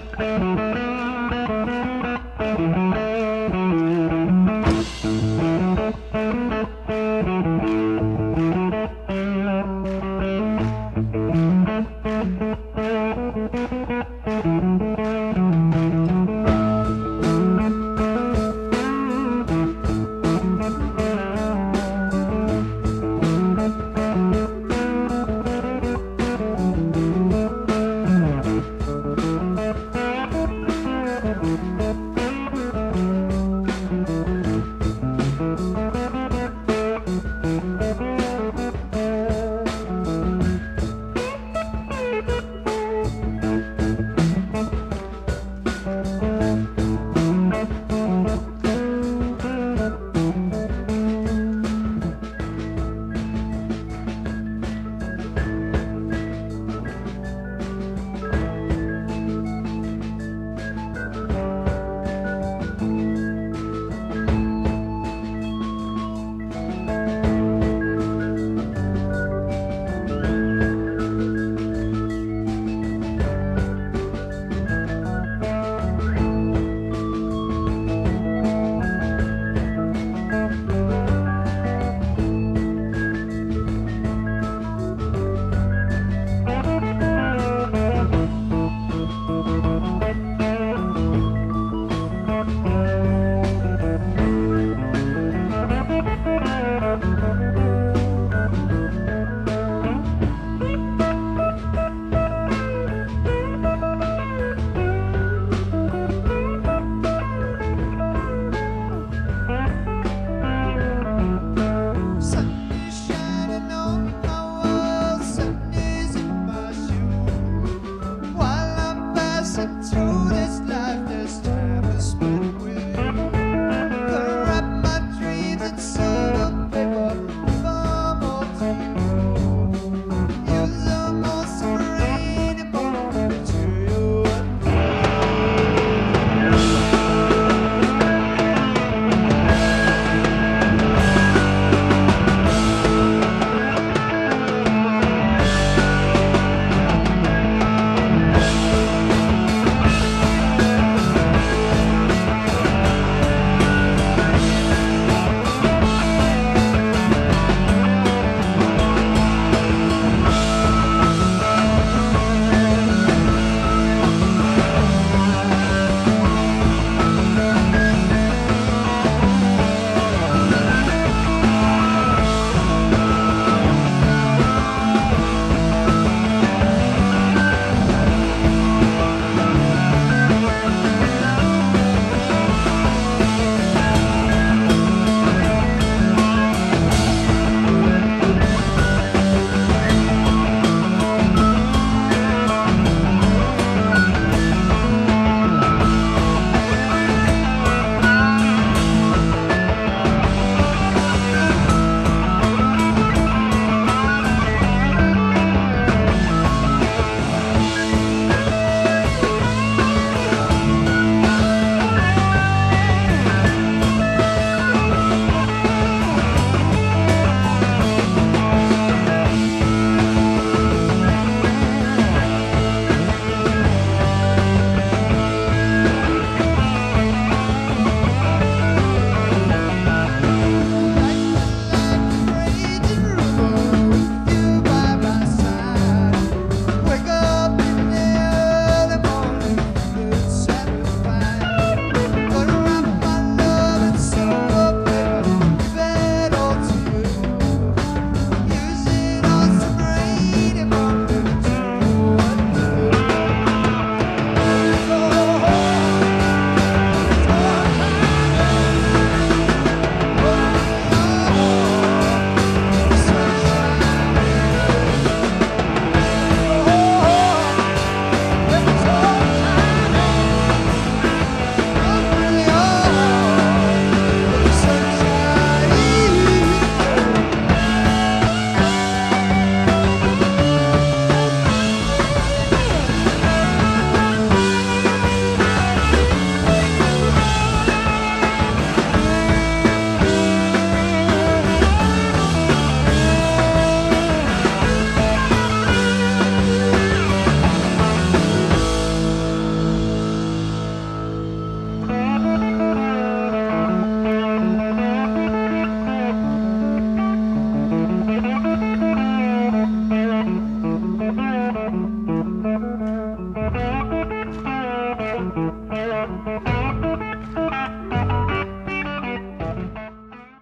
Música